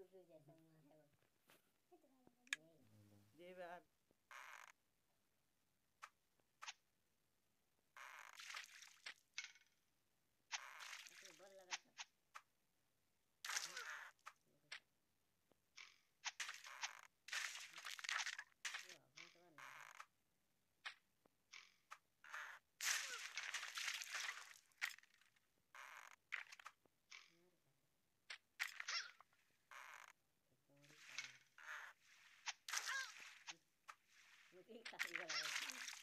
就是有点 Igual a